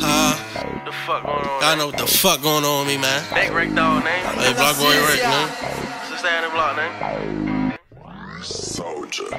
Huh? The fuck going on? I know what the fuck going on with me, man. Big Rick dog name. Hey, Block Boy Rick, man. What's the the block name? Soldier.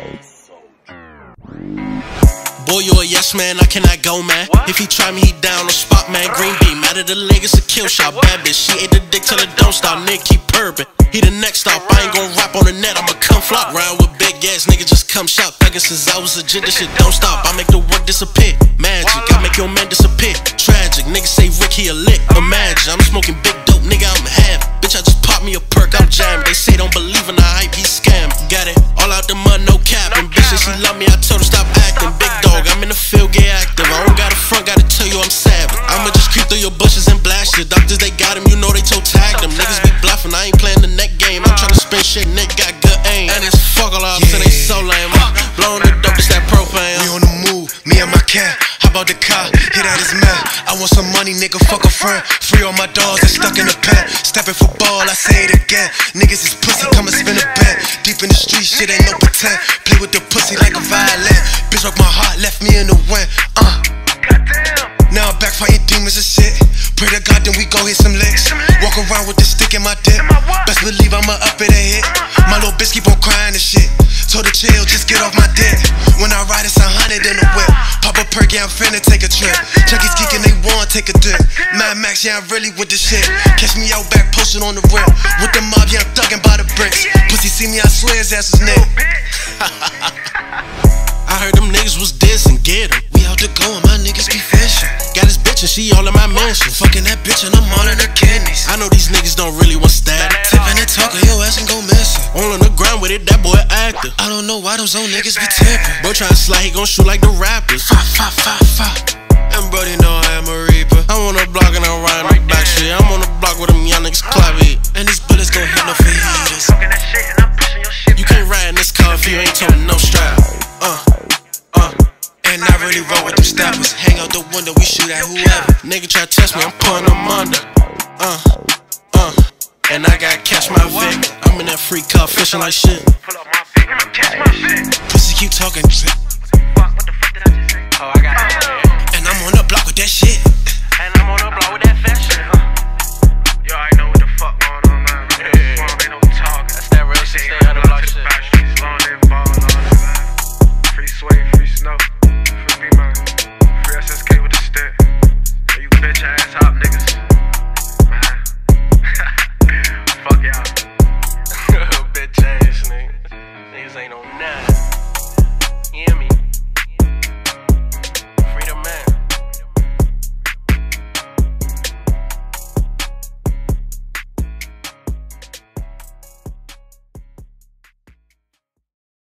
Boy, you a yes man, I cannot go, man. What? If he try me, he down on spot, man. Green beam, out of the leg, it's a kill shot. Bad bitch, she ate the dick till it don't stop. Nick keep purping. He the next stop, I ain't gon' rap on the net, I'ma come flop. Round with big ass nigga, just come shout. Thuggin' since I was a this shit don't stop. I make the work disappear. Magic, I make your man disappear. Tragic, niggas say Rick, he a lick. Imagine, I'm smoking big dope, nigga, I'm half. Bitch, I just pop me a perk, I'm jammed. They say don't believe in the hype, he scam. Got it, all out the mud, no cap. And bitch, she love me, I told her stop acting. Big dog, I'm in the field, get active. I don't got a front, gotta tell you I'm savage. I'ma just creep through your bushes and blast you. Doctors, they got him, you know they toe tagged him. Niggas be bluffing, I ain't playing the neck game. I'm tryna spin shit, Nick got cat. How about the car? Hit out his man. I want some money, nigga. Fuck a friend. Free all my dogs that stuck in the pen. Stepping for ball, I say it again. Niggas is pussy, come and spin a pen. Deep in the street, shit ain't no pretend. Play with the pussy like a violin. Bitch broke my heart, left me in the wind. Uh. Now I'm back fighting demons and shit. Pray to God, then we go hit some licks. Walk around with the stick in my dick. Best believe I'ma up it a hit. My little bitch keep on crying and shit. Told her chill, just get off my dick. When I ride, it's a yeah, I'm finna take a trip. Chucky's geeking, they want take a dip. Mad Max, yeah, I'm really with the shit. Catch me out back, posting on the rim. With the mob, yeah, I'm thugging by the bricks. Pussy see me, I swear his ass is nick. I heard them niggas was dissing, get 'em. We out to go and my niggas be fishing. Got his bitch and she all in my mansion. Fucking that bitch and I'm all in her kidneys. I know these niggas don't really want stab. Tipping and talking, your ass and go missing. All on the ground with it, that boy active. I don't know why those old niggas be tipping. Boy tryna slide, he gon' shoot like the Raptors. Fa, fa, fa, fa. And Brody know I am a reaper. I'm on the block and I'm riding the back shit. I'm on the block with them young niggas clappy. And these bullets gon' hit no fajitas. Talking that shit and I'm pushing your shit. You can't ride in this car if you ain't toting no strap. Uh, uh. And I really roll with them steppers. Hang out the window, we shoot at whoever. Nigga try to test me, I'm putting them under. Uh, uh. And I gotta catch my Vic. I'm in that free car fishing like shit. Pull up my feet and I'm catch my shit. Pussy keep talking.